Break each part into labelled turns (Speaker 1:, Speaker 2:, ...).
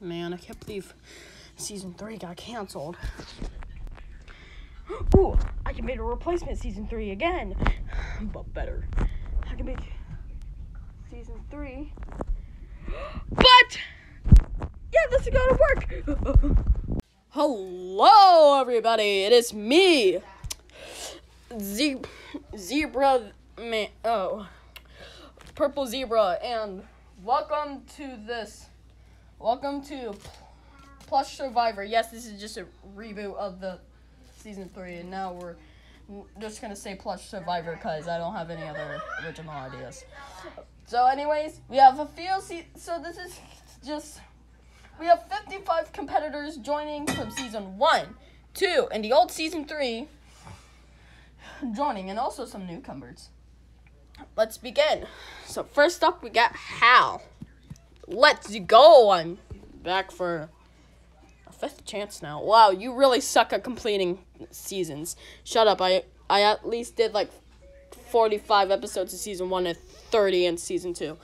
Speaker 1: man, I can't believe season three got canceled. Ooh, I can make a replacement season three again, but better. I can make season three, but yeah, this is gonna work. Hello, everybody. It is me, Ze- Zebra Man. Oh, Purple Zebra, and welcome to this. Welcome to Plush Survivor. Yes, this is just a reboot of the season three, and now we're just gonna say Plush Survivor because I don't have any other original ideas. So, anyways, we have a few. Se- so this is just we have 55 competitors joining from season one, two, and the old season three joining, and also some newcomers. Let's begin. So first up, we got Hal. Let's go. I'm back for a fifth chance now. Wow, you really suck at completing seasons. Shut up. I I at least did like 45 episodes of season 1 and 30 in season 2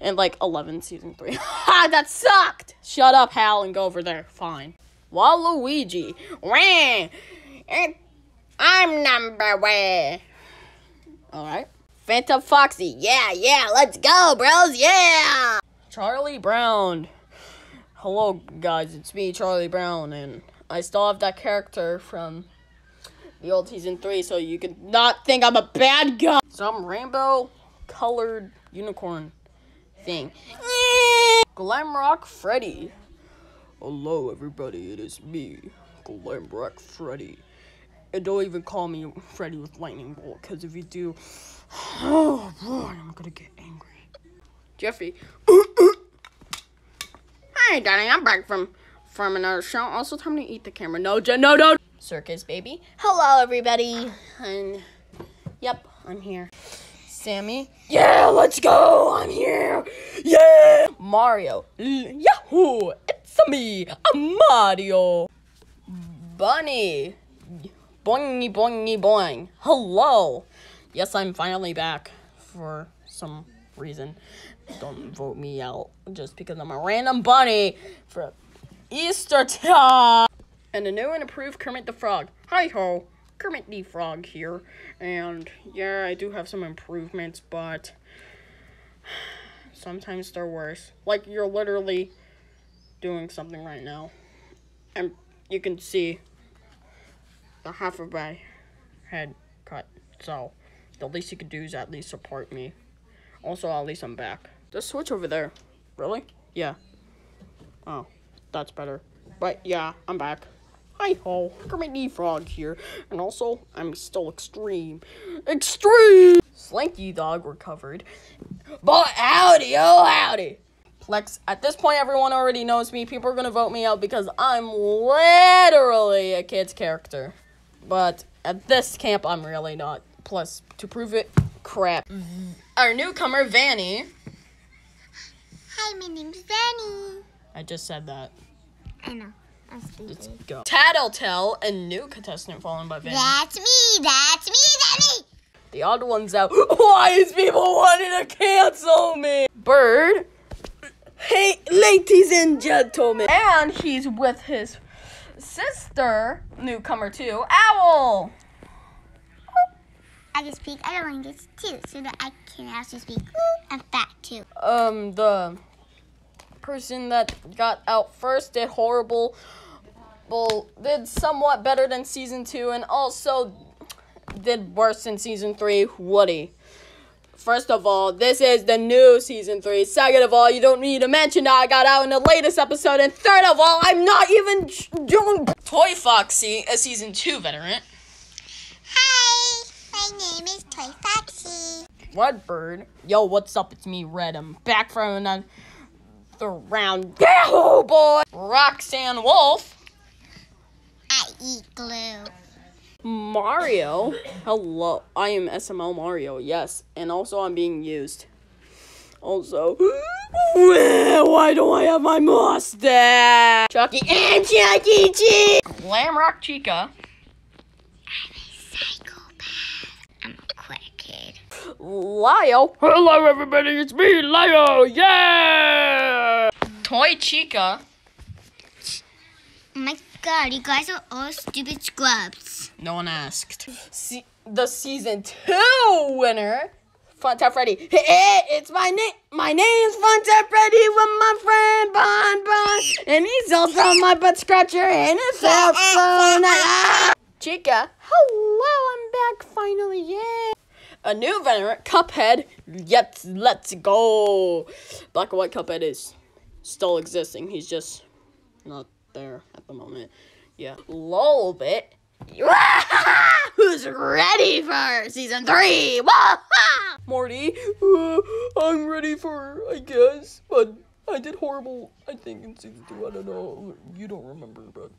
Speaker 1: and like 11 season 3. Ha, that sucked. Shut up, Hal, and go over there. Fine. Waluigi. Wah. I'm number one. All right. Phantom Foxy. Yeah, yeah, let's go, bros. Yeah. Charlie Brown. Hello, guys. It's me, Charlie Brown, and I still have that character from the old season three, so you can not think I'm a bad guy. Some rainbow colored unicorn thing. Glamrock Freddy. Hello, everybody. It is me, Glamrock Freddy. And don't even call me Freddy with lightning bolt, because if you do, oh boy, I'm gonna get Jeffy. Hi, Daddy. I'm back from from another show. Also, time to eat the camera. No, Jen, no, no. Circus baby. Hello, everybody. And yep, I'm here. Sammy. Yeah, let's go. I'm here. Yeah. Mario. Yahoo! It's me, I'm Mario. Bunny. Boingy boingy boing. Hello. Yes, I'm finally back for some reason. Don't vote me out just because I'm a random bunny for Easter time. And a new and approved Kermit the Frog. Hi ho, Kermit the Frog here. And yeah, I do have some improvements, but sometimes they're worse. Like you're literally doing something right now. And you can see the half of my head cut. So the least you could do is at least support me. Also, at least I'm back. Just switch over there. Really? Yeah. Oh, that's better. But yeah, I'm back. Hi ho, Kermit the Frog here. And also, I'm still extreme. Extreme! Slinky Dog recovered. But howdy, oh howdy! Plex, at this point, everyone already knows me. People are gonna vote me out because I'm literally a kid's character. But at this camp, I'm really not. Plus, to prove it, crap. Our newcomer, Vanny.
Speaker 2: Hi, my name's Vanny.
Speaker 1: I just said that.
Speaker 2: I know.
Speaker 1: Let's go. Tattletale, a new contestant followed by Vanny.
Speaker 2: That's me. That's me, Vanny.
Speaker 1: The odd one's out. Why is people wanting to cancel me? Bird. Hey, ladies and gentlemen. And he's with his sister, newcomer too, Owl.
Speaker 2: I can speak other languages too, so that I can also speak I'm fat too.
Speaker 1: Um, the person that got out first did horrible. Well, did somewhat better than season two, and also did worse than season three. Woody. First of all, this is the new season three. Second of all, you don't need to mention that I got out in the latest episode. And third of all, I'm not even doing Toy Foxy, a season two veteran.
Speaker 2: Hi, my name is Toy Foxy.
Speaker 1: Redbird. Yo, what's up? It's me, Red. I'm back from another round. Yahoo, boy! Roxanne Wolf.
Speaker 2: I eat glue.
Speaker 1: Mario. Hello. I am SML Mario, yes. And also, I'm being used. Also, why don't I have my mustache? Chucky and Chucky Cheese. Glamrock Chica.
Speaker 2: Psychopath. I'm a crackhead.
Speaker 1: Lio. Hello, everybody. It's me, Lio. Yeah. Toy Chica.
Speaker 2: Oh my god, you guys are all stupid scrubs.
Speaker 3: No one asked.
Speaker 1: Se- the season two winner, Funtime Freddy. Hey, it's my name. My name's Funtime Freddy with my friend Bon Bon, and he's also my butt scratcher and a cell phone. Chica, hello, I'm back finally. Yeah. A new veteran, Cuphead. Yet, let's go. Black and White Cuphead is still existing. He's just not there at the moment. Yeah, Lolbit. Who's ready for season three? Morty, uh, I'm ready for, I guess, but I did horrible, I think, in season two. I don't know. You don't remember, but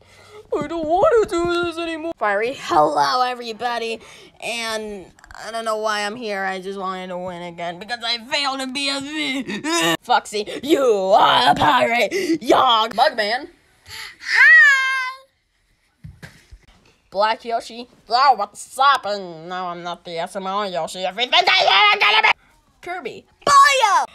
Speaker 1: I don't want to do this anymore. Fiery, hello, everybody. And I don't know why I'm here. I just wanted to win again because I failed to be a. Foxy, you are a pirate. Yog. Mugman.
Speaker 2: Hi!
Speaker 1: Black Yoshi. Oh, what's up? And no, I'm not the SML Yoshi. Everything I gotta be. Kirby. Booyah!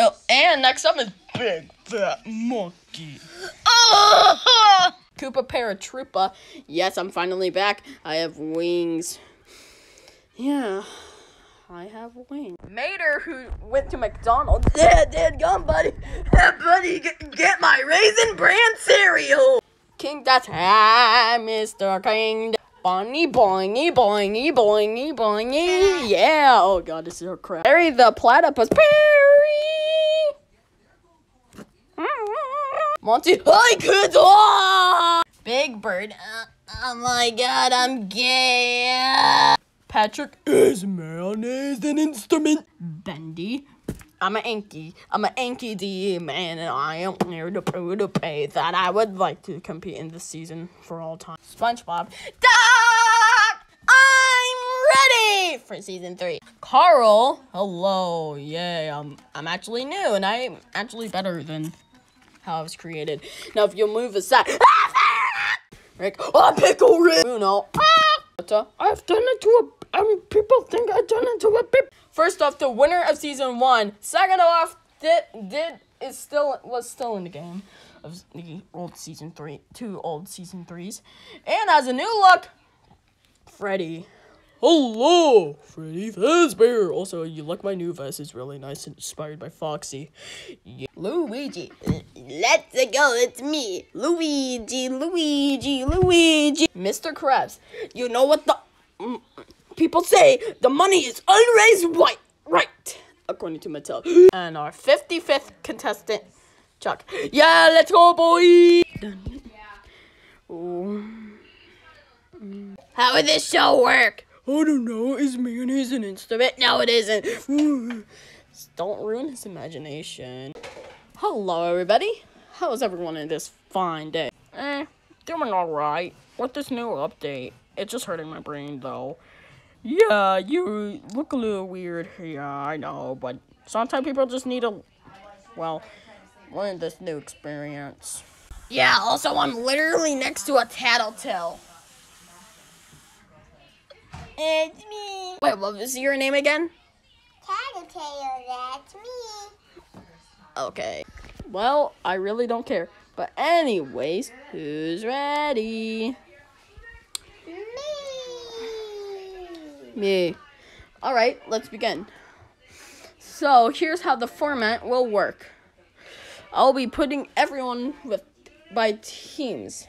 Speaker 1: Oh, and next up is Big Fat Monkey. Oh! Koopa Paratroopa. Yes, I'm finally back. I have wings. Yeah, I have wings. Mater, who went to McDonald's. Yeah, dead gum, buddy. Yeah, buddy, get, get my Raisin Bran cereal. King that's hi, Mr. King. Bongy, boingy, boingy, boingy, boingy. Yeah. Oh god, this is a crap. Perry the platypus. Perry. Monty. Hi, kids. Ah! Big Bird. Uh, oh my god, I'm gay. Patrick is man is an instrument. Bendy. I'm an Anki. I'm an Anki D man, and I am here to prove to pay that I would like to compete in this season for all time. SpongeBob. Doc! I'm ready for season three. Carl. Hello. Yay. I'm I'm actually new, and I'm actually better than how I was created. Now, if you'll move aside. Rick. Oh, pickle Rick. Uno. Ah! I've done it to a. Um, people think I've done it to a pip. First off, the winner of season one. Second off, did did is still was still in the game of the old season three, two old season threes, and as a new look, Freddy. Hello, Freddy Fazbear. Also, you like my new vest? It's really nice, and inspired by Foxy. Yeah. Luigi, let's go. It's me, Luigi, Luigi, Luigi. Mr. Krabs, you know what the mm, people say? The money is always right, right, according to Mattel. And our 55th contestant, Chuck. Yeah, let's go, boy. Ooh. How would this show work? I don't know. Is mayonnaise an instrument? No, it isn't. Don't ruin his imagination. Hello, everybody. How's everyone in this fine day? Eh, doing alright. With this new update, it's just hurting my brain, though. Yeah, you look a little weird. Yeah, I know, but sometimes people just need a, well, learn this new experience. Yeah, also, I'm literally next to a tattletale. It's me. Wait, what was your name again?
Speaker 2: Tattletale, that's me.
Speaker 1: Okay. Well, I really don't care. But anyways, who's ready?
Speaker 2: Me.
Speaker 1: Me. All right, let's begin. So, here's how the format will work. I'll be putting everyone with by teams,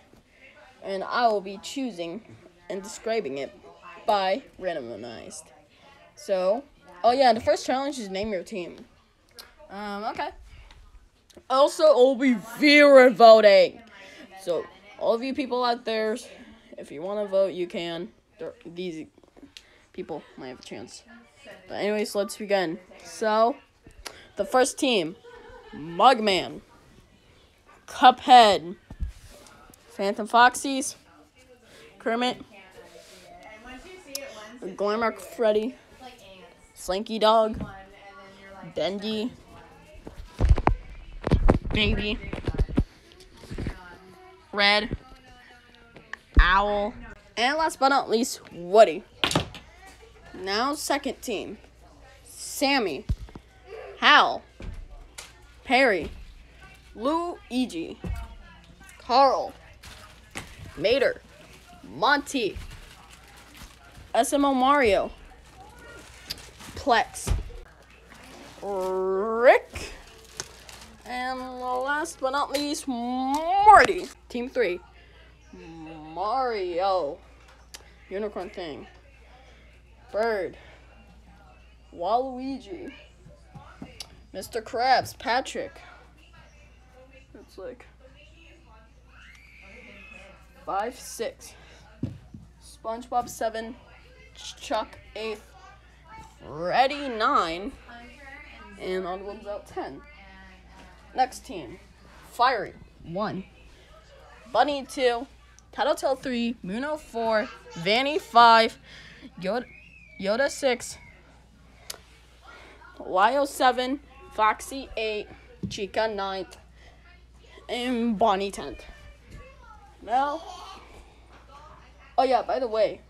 Speaker 1: and I will be choosing and describing it by randomized. So, oh yeah, the first challenge is name your team. Um, okay. Also, I'll be viewer voting. So, all of you people out there, if you want to vote, you can. These people might have a chance. But anyways, let's begin. So, the first team, Mugman, Cuphead, Phantom Foxies, Kermit, Glamrock Freddy, Slinky Dog, Bendy, Baby, Red, Owl, and last but not least, Woody. Now, second team. Sammy, Hal, Perry, Luigi, Carl, Mater, Monty, SML Mario, Plex, Rick, and last but not least, Marty. Team three, Mario, Unicorn Thing, Bird, Waluigi, Mr. Krabs, Patrick. It's like five, six. SpongeBob seven, Chuck eight, Freddy nine, and on one's out ten. Next team, Fiery one, Bunny two, Tattletale three, Muno four, Vanny five, Yoda, Yoda six, Lio seven, Foxy eight, Chica ninth, and Bonnie tenth. Now, oh yeah, by the way,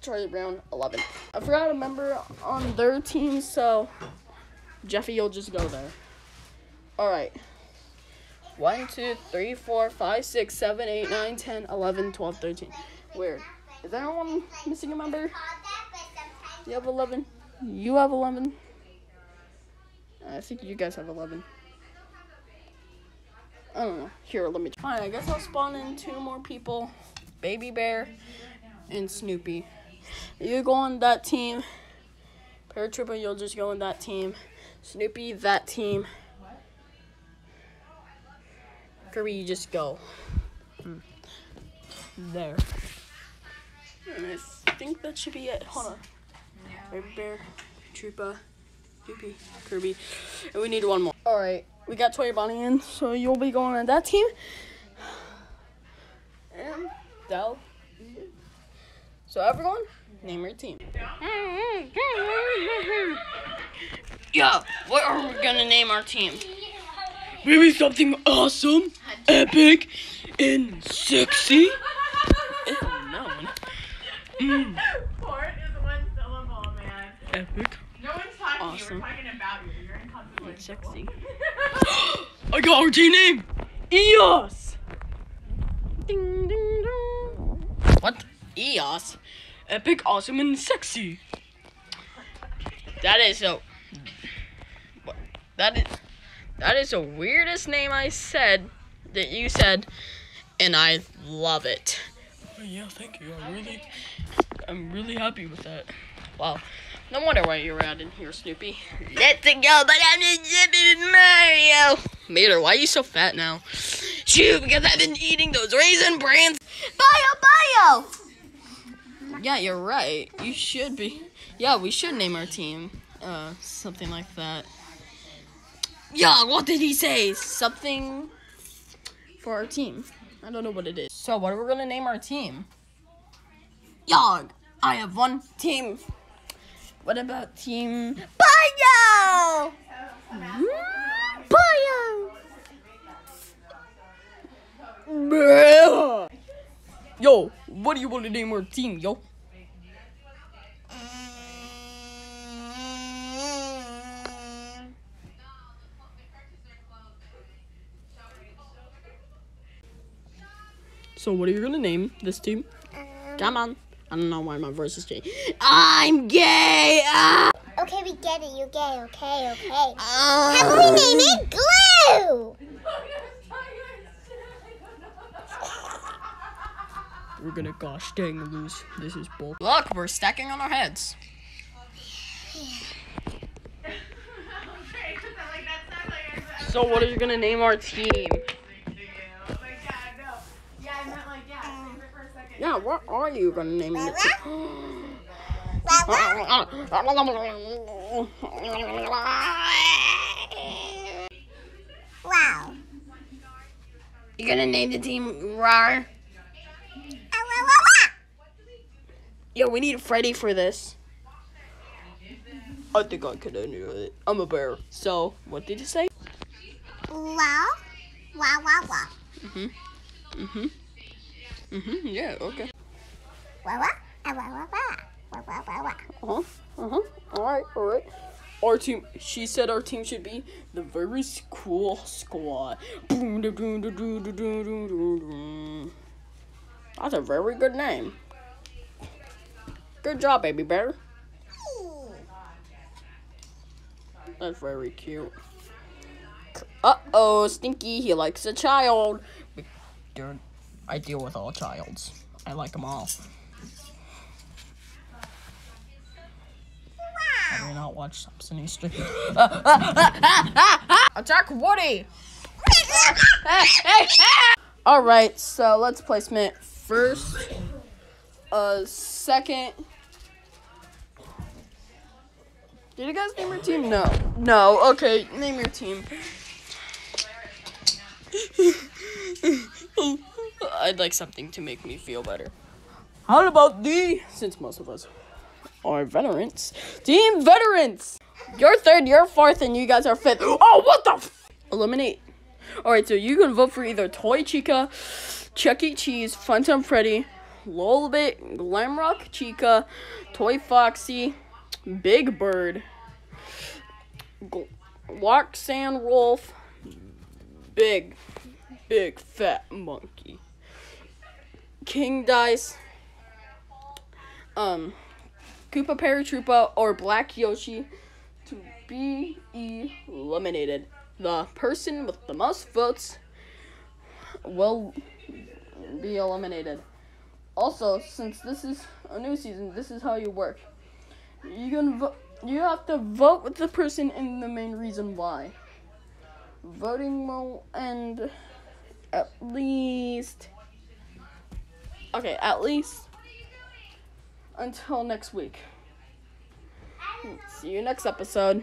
Speaker 1: Charlie Brown 11. I forgot a member on their team, so Jeffy, you'll just go there. All right. 1, 2, 3, 4, 5, 6, 7, 8, 9, 10, 11, 12, 13. Weird. Is anyone missing a member? You have 11. You have 11. I think you guys have 11. I don't know. Here, let me. Fine, I guess I'll spawn in two more people Baby Bear and Snoopy. You go on that team. Paratroopa, you'll just go on that team. Snoopy, that team. Kirby, you just go. Hmm. There. And I think that should be it. Hold on. Baby Bear, Troopa, Snoopy, Kirby. And we need one more. Alright, we got Toy Bonnie in, so you'll be going on that team. And Del. So everyone, name your team. Yeah, what are we gonna name our team? Maybe something awesome, epic, and sexy. Ew, no. Mm,
Speaker 3: Fort is one syllable, man.
Speaker 1: Epic
Speaker 3: No one's talking
Speaker 1: Awesome.
Speaker 3: to you. We're talking about you. You're inconsequential.
Speaker 1: sexy. I got our team name. EOS. Ding ding ding. What? EOS? Epic, awesome, and sexy. That is so. What? That is. That is the weirdest name I said that you said, and I love it. Yeah, thank you. I really, I'm really happy with that. Wow. No wonder why you're out in here, Snoopy. Let's go, but I'm just zipping with Mario. Mater, why are you so fat now? Shoot, because I've been eating those raisin brands.
Speaker 2: Bio, bio.
Speaker 1: Yeah, you're right. You should be. Yeah, we should name our team. Uh, something like that. Yeah, what did he say? Something for our team. I don't know what it is. So, what are we gonna name our team? Yog. I have one team. What about team?
Speaker 2: Bio. Bio.
Speaker 1: Yo, what do you want to name our team, yo? So, what are you gonna name this team? Um, Come on. I don't know why my voice is changing. I'm gay. Ah!
Speaker 2: Okay, we get it. You're gay. Okay, okay.
Speaker 1: Ah.
Speaker 2: How about we name it Glue?
Speaker 1: We're gonna gosh dang lose. This is bull. Look, we're stacking on our heads. So what are you gonna name our team? Yeah, what are you gonna name the team?
Speaker 2: Wow.
Speaker 1: You gonna name the team Rar? Yo, we need Freddy for this. I think I can do it. I'm a bear. So, what did you say?
Speaker 2: Wow. Wow, wow, wow.
Speaker 1: Mm-hmm. Mhm. Mhm. Yeah. Okay.
Speaker 2: Wow, wow. Ah, Wow, wow, wow. Wow, wow, wow, wow.
Speaker 1: Uh huh. Uh huh. All right. All right. Our team. She said our team should be the very cool squad. That's a very good name. Good job, baby bear. That's very cute. Uh oh, Stinky, he likes a child. Dude, I deal with all childs. I like them all. I do not watch Sesame Street. Attack Woody! Alright, so let's placement first, uh, second. Did you guys name your team? No. No, okay, name your team. I'd like something to make me feel better. How about the, since most of us are veterans, Team Veterans! You're third, you're fourth, and you guys are fifth. Oh, what the Eliminate. Alright, so you can vote for either Toy Chica, Chuck E. Cheese, Funtime Freddy, Lolbit, Glamrock Chica, Toy Foxy, Big Bird, Gl- Roxanne Wolf, Big, Big Fat Monkey, King Dice, um, Koopa Paratroopa, or Black Yoshi to be eliminated. The person with the most votes will be eliminated. Also, since this is a new season, this is how you work. You can vote. You have to vote with the person and the main reason why. Voting will end at least. Okay, at least until next week. Hmm, see you next episode.